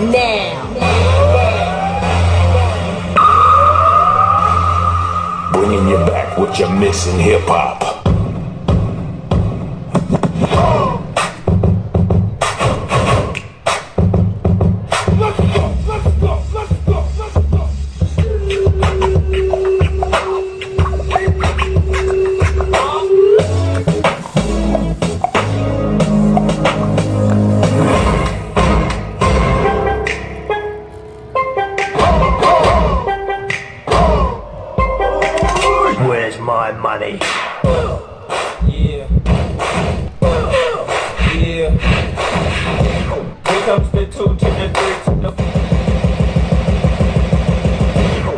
now. Bringing you back what you're missing, hip hop. Where's my money? Yeah. Yeah. Here comes the two to the three to the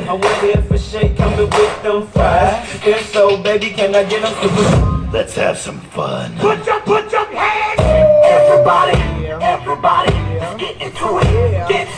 I went here for shake, coming with them fries. If so, baby, can I get them to Let's have some fun. Put your, put your hands Everybody, everybody, let's get into it. Get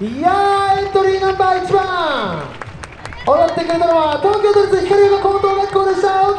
いやーエントリーナンバー1番。踊ってくれたのは東京都立光山高等学校でした。